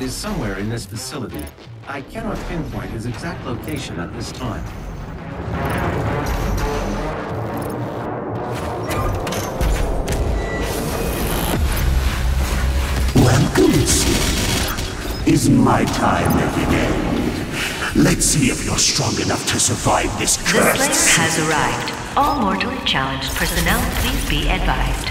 is somewhere in this facility. I cannot pinpoint his exact location at this time. Welcome, Sif. Is my time at an end? Let's see if you're strong enough to survive this The cursed Slayer has arrived. All mortally challenged personnel, please be advised.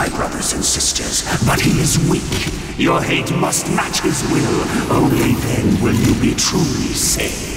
My brothers and sisters, but he is weak. Your hate must match his will. Only then will you be truly saved.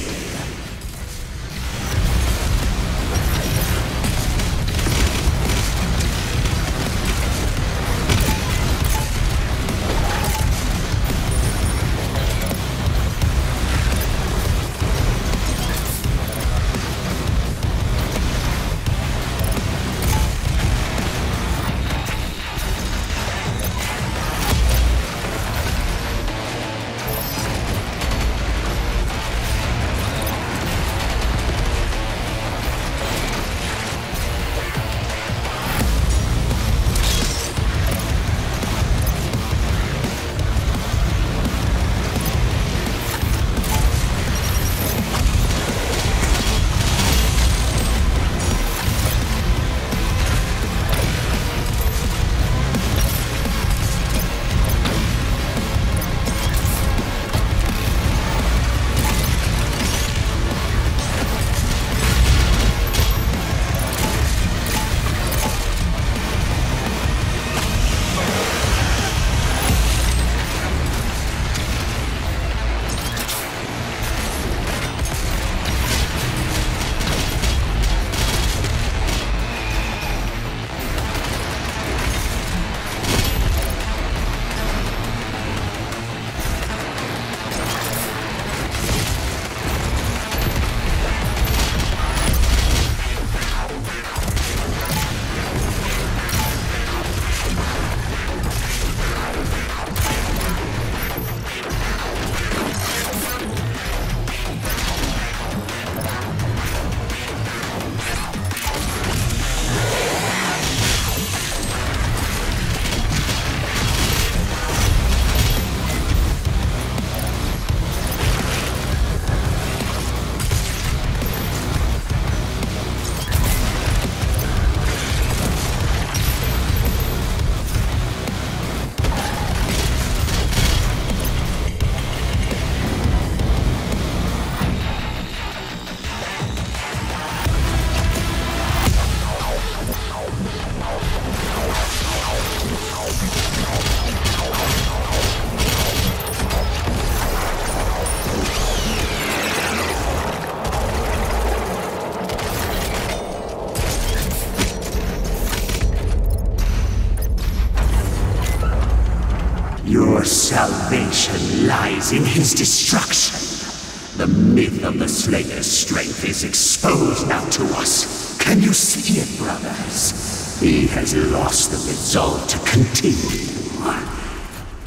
Lies in his destruction. The myth of the Slayer's strength is exposed now to us. Can you see it, brothers? He has lost the resolve to continue.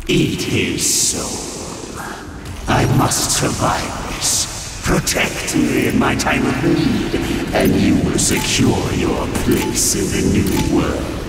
Eat his soul. I must survive this. Protect me in my time of need, and you will secure your place in the new world.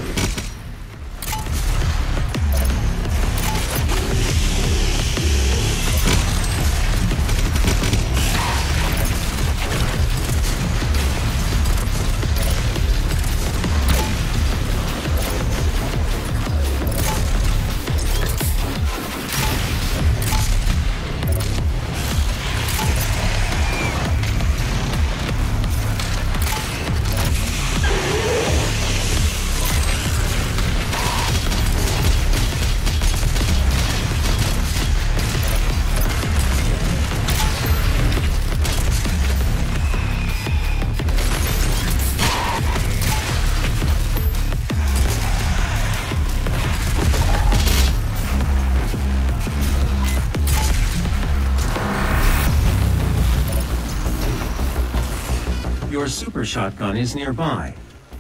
Shotgun is nearby.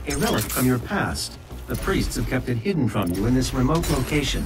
A relic from your past. The priests have kept it hidden from you in this remote location.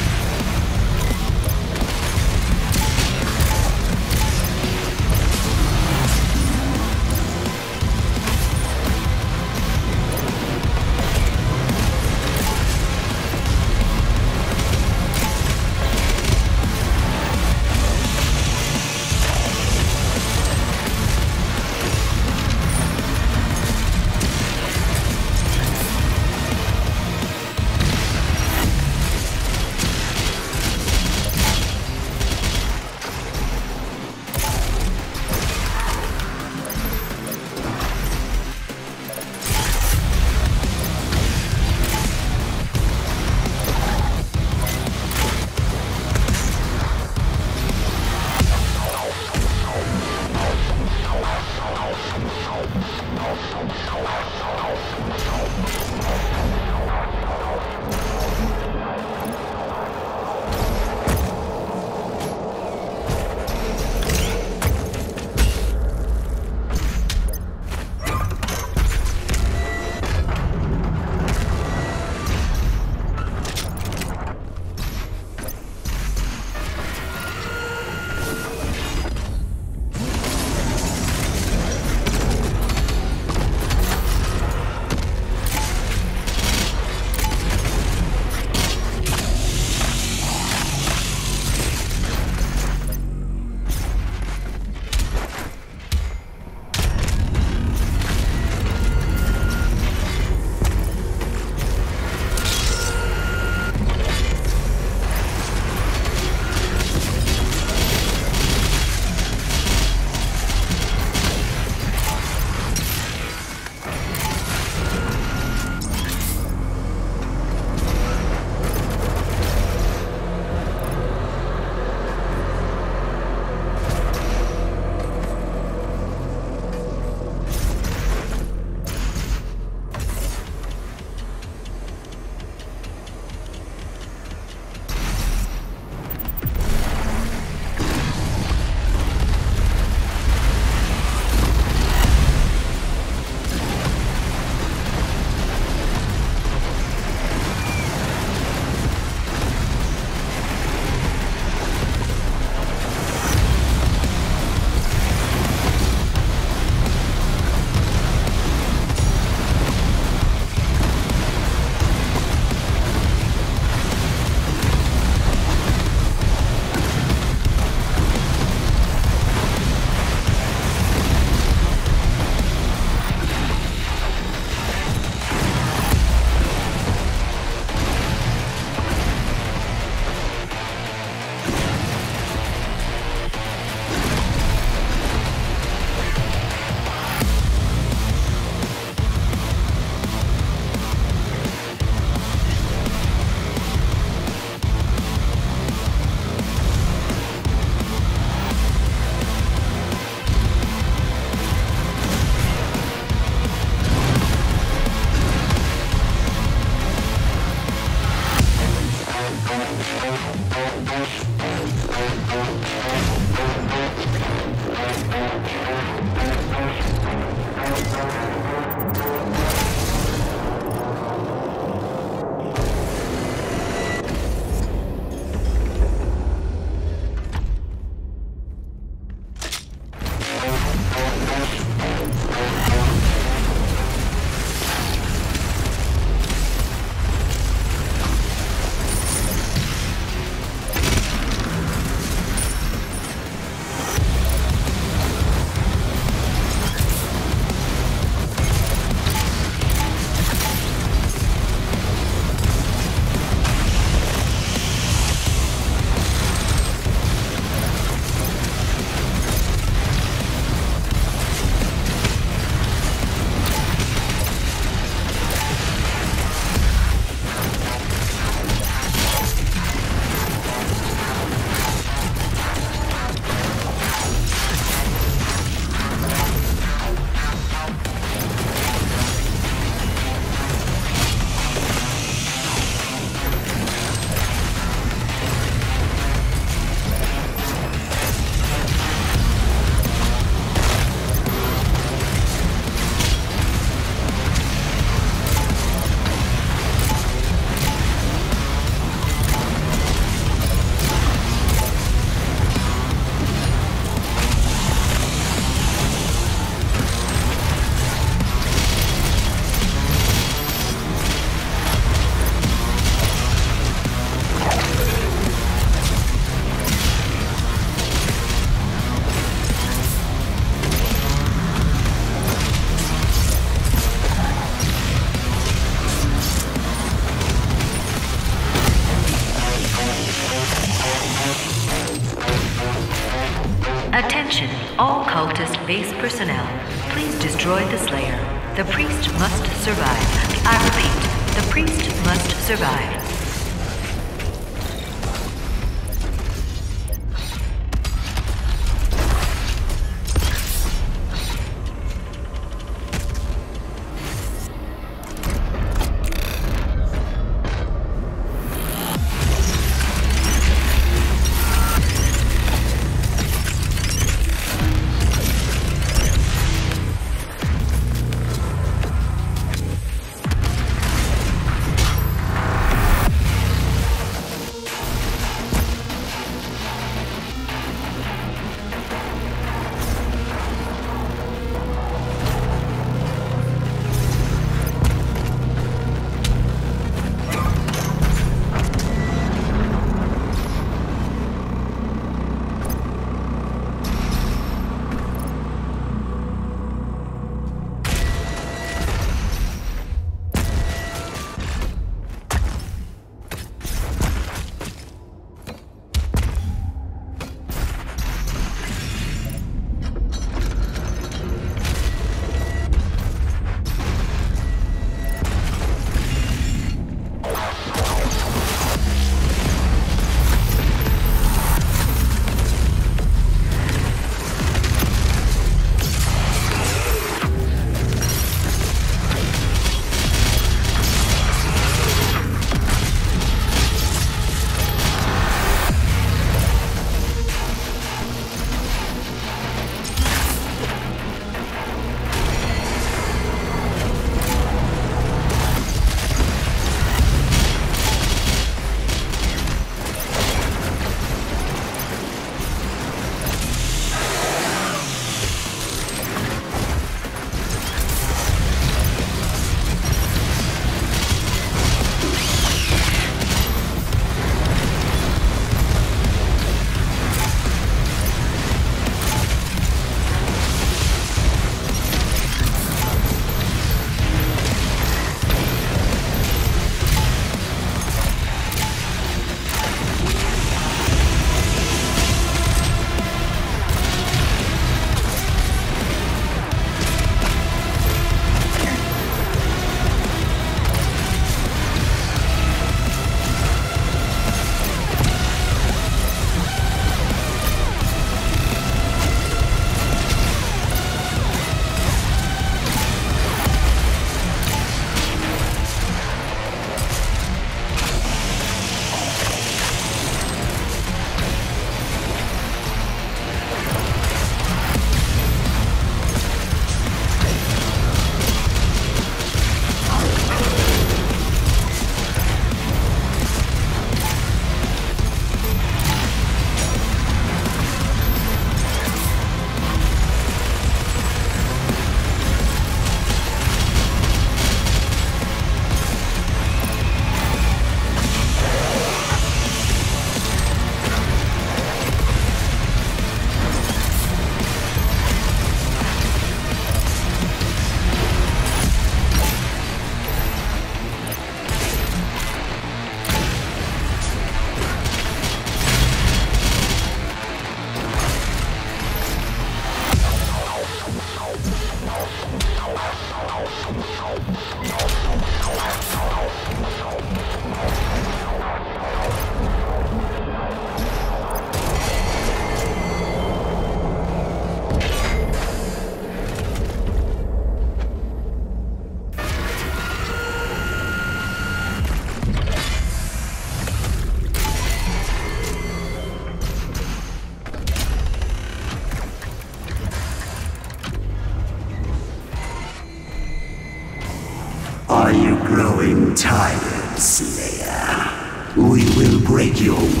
Your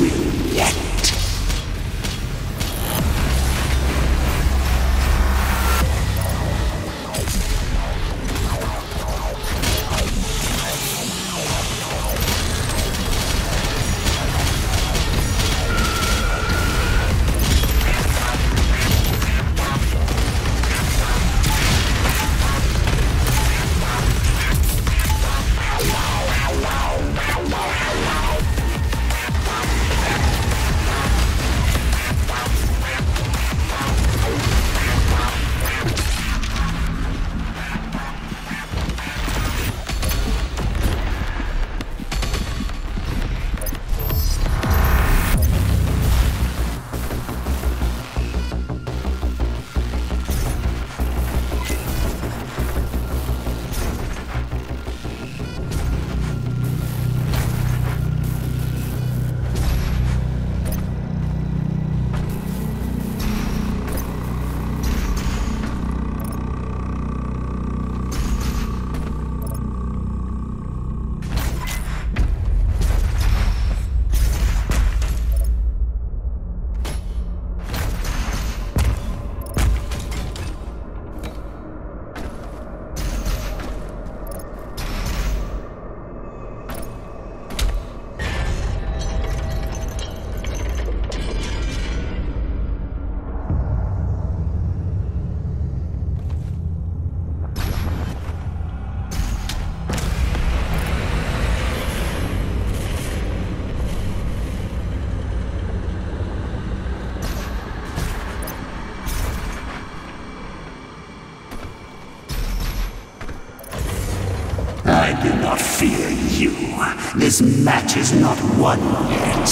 This match is not won yet.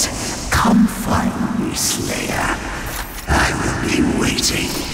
Come find me, Slayer. I will be waiting.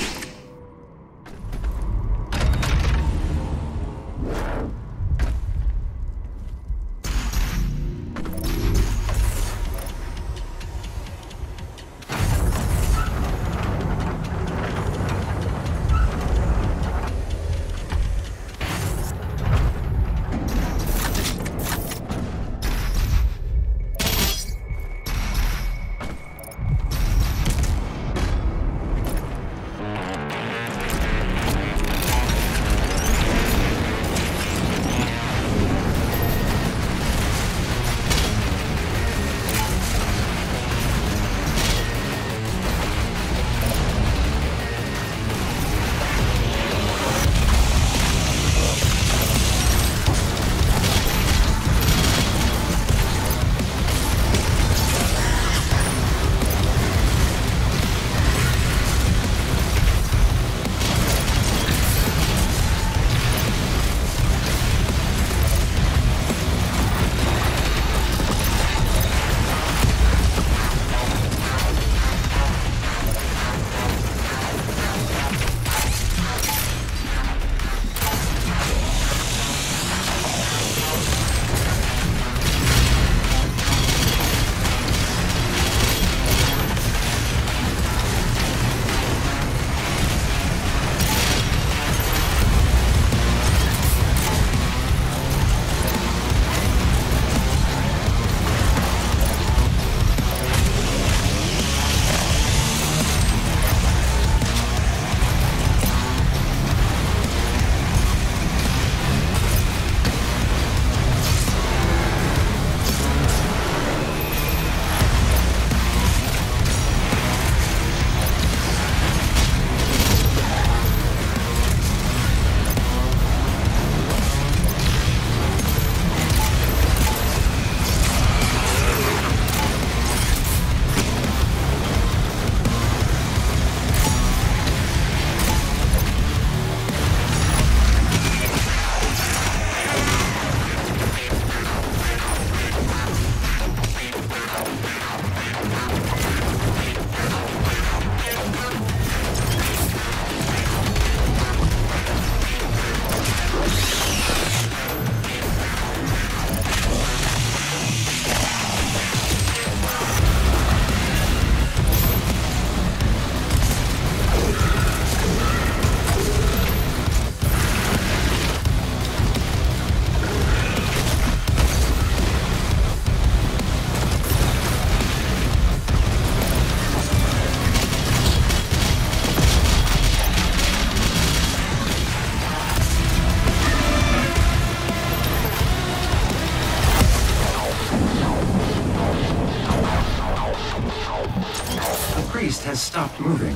Stopped moving.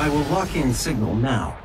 I will lock in signal now.